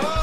Whoa!